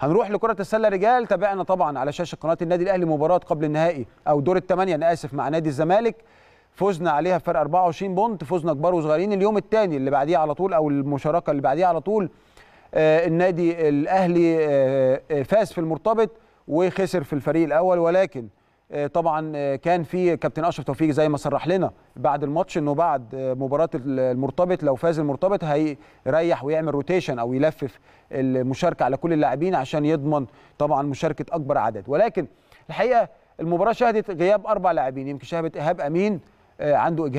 هنروح لكرة السلة رجال. تابعنا طبعا على شاشة قناة النادي الأهلي مباراة قبل النهائي أو دور الثمانيه أنا آسف مع نادي الزمالك. فزنا عليها بفرق 24 point فزنا كبار وصغيرين. اليوم الثاني اللي بعديه على طول أو المشاركة اللي بعديها على طول آه النادي الأهلي آه آه فاز في المرتبط وخسر في الفريق الأول. ولكن طبعا آه كان في كابتن أشرف توفيق زي ما صرح لنا بعد الماتش إنه بعد آه مباراة المرتبط لو فاز المرتبط هيريح ويعمل rotation أو يلفف المشاركة على كل اللاعبين عشان يضمن طبعا مشاركة أكبر عدد. ولكن الحقيقة المباراة شهدت غياب أربع لاعبين يمكن شهدت إيهاب أمين عنده إجهاد